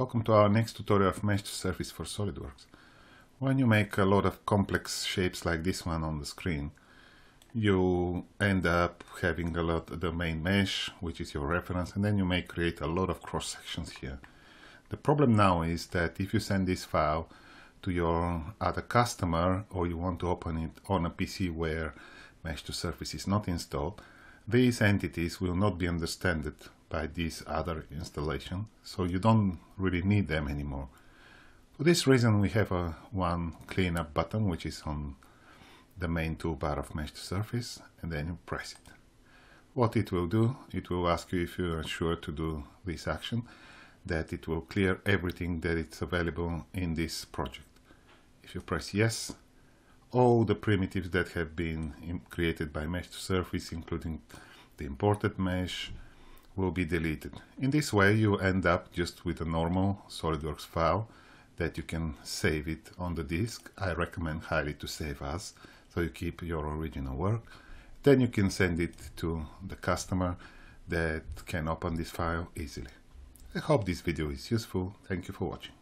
Welcome to our next tutorial of Mesh to Surface for SolidWorks. When you make a lot of complex shapes like this one on the screen, you end up having a lot of the main mesh, which is your reference, and then you may create a lot of cross sections here. The problem now is that if you send this file to your other customer or you want to open it on a PC where Mesh to Surface is not installed, these entities will not be understood by this other installation, so you don't really need them anymore. For this reason, we have a one cleanup button, which is on the main toolbar of Mesh Surface, and then you press it. What it will do, it will ask you if you are sure to do this action, that it will clear everything that is available in this project. If you press yes, all the primitives that have been created by Mesh Surface, including the imported mesh, will be deleted. In this way you end up just with a normal SolidWorks file that you can save it on the disk. I recommend highly to save as, so you keep your original work. Then you can send it to the customer that can open this file easily. I hope this video is useful. Thank you for watching.